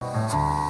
you